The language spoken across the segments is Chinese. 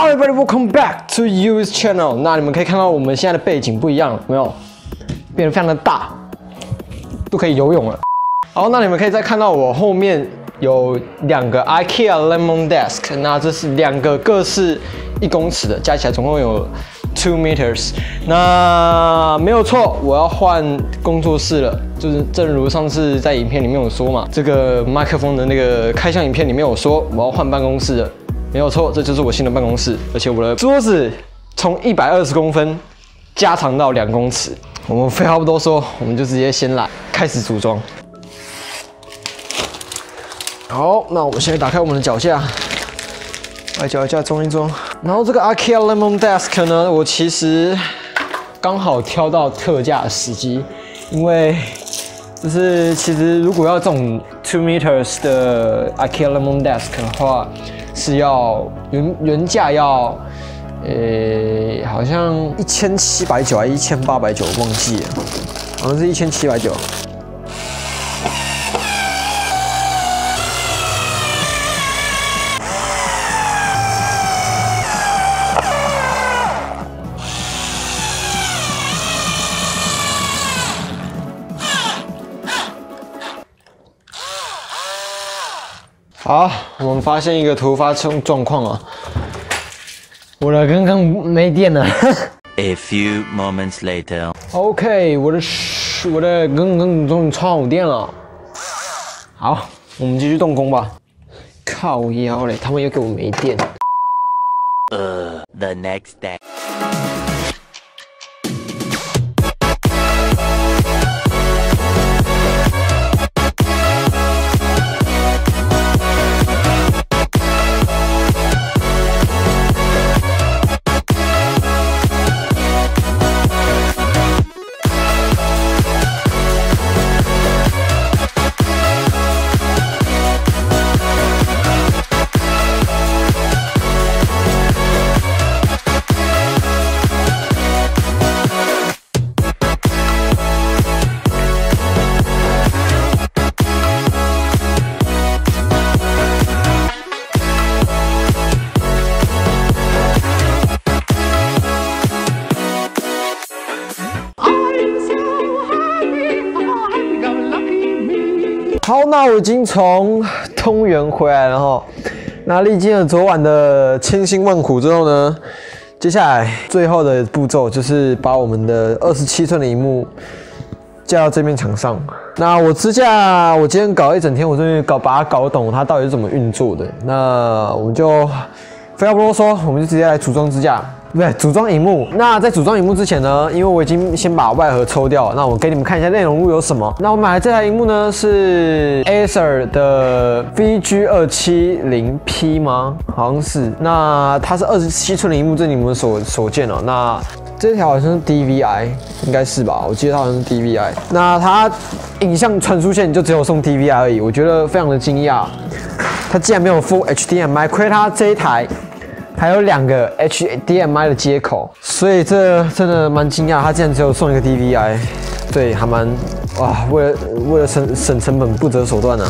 Everybody, welcome back to Use Channel。那你们可以看到我们现在的背景不一样了，没有？变得非常的大，都可以游泳了。好，那你们可以再看到我后面有两个 IKEA Lemon Desk，那这是两个各是一公尺的，加起来总共有 two meters。那没有错，我要换工作室了，就是正如上次在影片里面有说嘛，这个麦克风的那个开箱影片里面有说我要换办公室了，没有错，这就是我新的办公室，而且我的桌子从一百二十公分加长到两公尺。我们废话不多说，我们就直接先来开始组装。好，那我们现在打开我们的脚架，来脚架装一装。然后这个 IKEA Lemon Desk 呢，我其实刚好挑到特价的时机，因为就是其实如果要这种 two meters 的 IKEA Lemon Desk 的话，是要原原价要。呃，好像一千七百九还是一千八百九，忘记了，好像是一千七百九。好，我们发现一个突发状状况啊。我的刚刚没电了。A few moments later. OK，我的我的刚刚终于充好电了。好，我们继续动工吧。靠腰嘞，他们又给我没电。Uh, the next day. 那我已经从通源回来了哈。那历经了昨晚的千辛万苦之后呢，接下来最后的步骤就是把我们的二十七寸的荧幕架到这面墙上。那我支架，我今天搞一整天，我终于搞把它搞懂它到底是怎么运作的。那我们就废话不多说，我们就直接来组装支架。对，组装荧幕。那在组装荧幕之前呢，因为我已经先把外盒抽掉，那我给你们看一下内容物有什么。那我买的这台荧幕呢是 Acer 的 VG 二七零 P 吗？好像是。那它是二十七寸的荧幕，这你们所所见哦。那这条好像是 DVI，应该是吧？我记得它好像是 DVI。那它影像传输线就只有送 DVI 而已，我觉得非常的惊讶，它竟然没有 Full HDMI，亏它这一台。还有两个 HDMI 的接口，所以这真的蛮惊讶，它竟然只有送一个 DVI，对，还蛮哇，为了为了省省成本不择手段呢。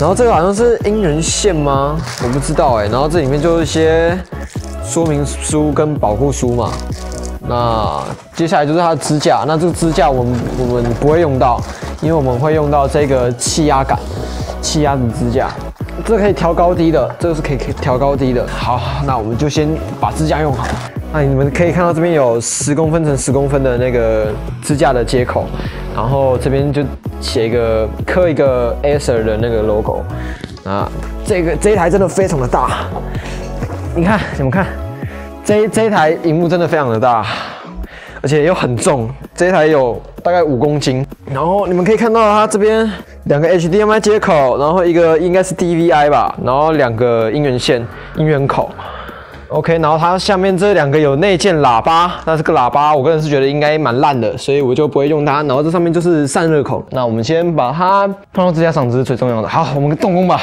然后这个好像是音源线吗？我不知道哎。然后这里面就是一些说明书跟保护书嘛。那接下来就是它的支架，那这个支架我们我们不会用到，因为我们会用到这个气压杆，气压的支架。这可以调高低的，这个是可以调高低的。好，那我们就先把支架用好。那你们可以看到这边有十公分乘十公分的那个支架的接口，然后这边就写一个刻一个 Acer 的那个 logo。啊，这个这一台真的非常的大，你看，你们看，这这一台荧幕真的非常的大，而且又很重，这一台有大概五公斤。然后你们可以看到它这边。两个 HDMI 接口，然后一个应该是 DVI 吧，然后两个音源线、音源口，OK，然后它下面这两个有内建喇叭，那这个喇叭我个人是觉得应该蛮烂的，所以我就不会用它。然后这上面就是散热口，那我们先把它放到支架上，这是最重要的。好，我们动工吧。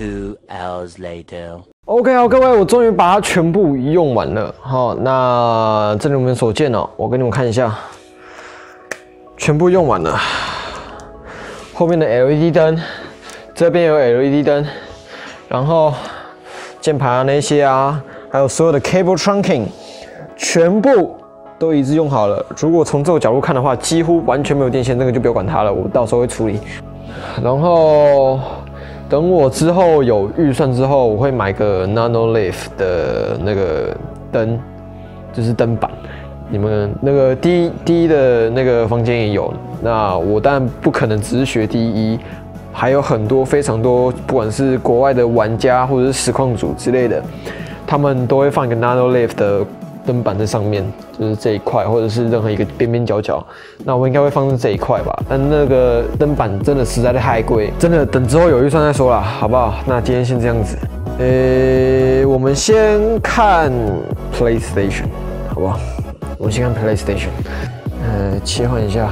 Two hours later. OK 好，各位，我终于把它全部用完了。好，那正如你们所见哦，我给你们看一下，全部用完了。后面的 LED 灯，这边有 LED 灯，然后键盘啊那些啊，还有所有的 cable trunking，全部都一致用好了。如果从这个角度看的话，几乎完全没有电线，那个就不要管它了，我到时候会处理。然后等我之后有预算之后，我会买个 Nano Leaf 的那个灯，就是灯板。你们那个第一第一的那个房间也有，那我当然不可能只是学第一，还有很多非常多，不管是国外的玩家或者是实况组之类的，他们都会放一个 Nano Leaf 的灯板在上面，就是这一块或者是任何一个边边角角，那我应该会放在这一块吧。但那个灯板真的实在是太贵，真的等之后有预算再说啦，好不好？那今天先这样子，呃，我们先看 PlayStation，好不好？我们先看 PlayStation，呃，切换一下。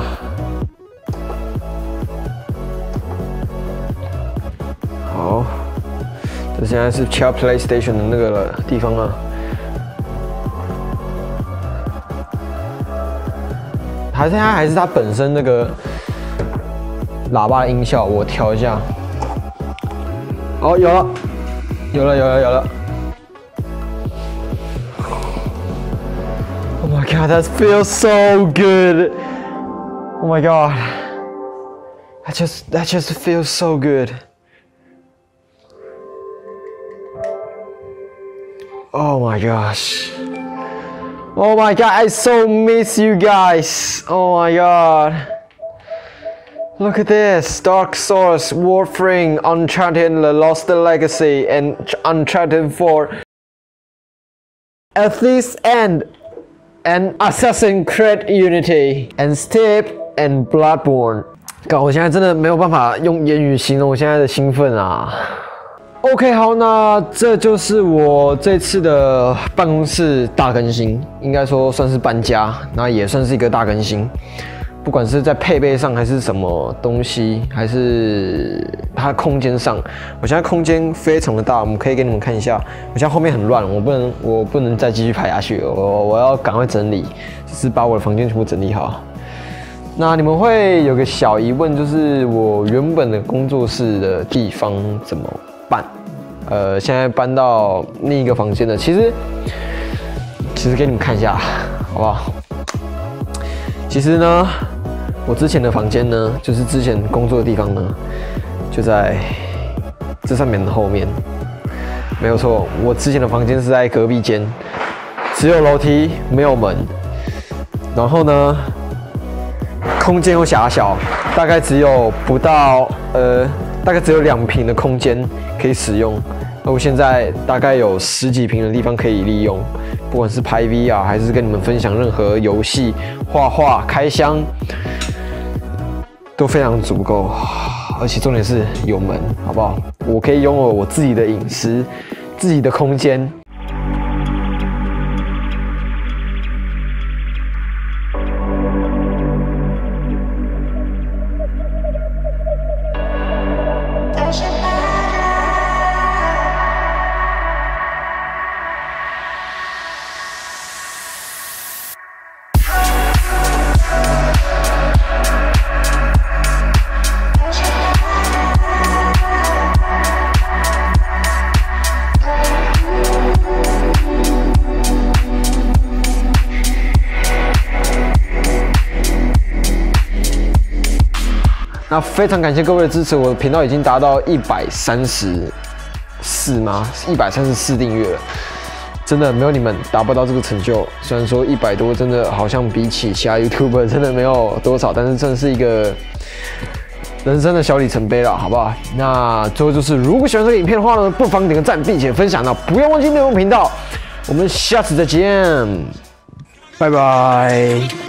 好，这现在是敲 PlayStation 的那个地方啊。还是它还是它本身那个喇叭音效，我调一下。哦，有了，有了，有了，有了。Oh my god, that feels so good. Oh my god. That just that just feels so good. Oh my gosh. Oh my god, I so miss you guys. Oh my god. Look at this Dark Souls, Warframe, Uncharted The Lost Legacy, and Uncharted 4. At this end, and Assassin's Creed Unity, and Steep and Bloodborne. 搞，我现在真的没有办法用言语形容我现在的兴奋啊 ！OK，好，那这就是我这次的办公室大更新，应该说算是搬家，那也算是一个大更新。不管是在配备上，还是什么东西，还是它空间上，我现在空间非常的大，我们可以给你们看一下。我现在后面很乱，我不能，我不能再继续拍下去，我我要赶快整理，就是把我的房间全部整理好。那你们会有个小疑问，就是我原本的工作室的地方怎么办？呃，现在搬到另一个房间了。其实，其实给你们看一下，好不好？其实呢，我之前的房间呢，就是之前工作的地方呢，就在这上面的后面。没有错，我之前的房间是在隔壁间，只有楼梯没有门，然后呢，空间又狭小，大概只有不到呃，大概只有两平的空间可以使用。那我现在大概有十几平的地方可以利用，不管是拍 VR，还是跟你们分享任何游戏、画画、开箱，都非常足够。而且重点是有门，好不好？我可以拥有我自己的隐私、自己的空间。那非常感谢各位的支持，我的频道已经达到一百三十四吗？一百三十四订阅了，真的没有你们达不到这个成就。虽然说一百多，真的好像比起其他 YouTuber 真的没有多少，但是真的是一个人生的小里程碑了，好不好？那最后就是，如果喜欢这个影片的话呢，不妨点个赞，并且分享到，不要忘记内容频道。我们下次再见，拜拜。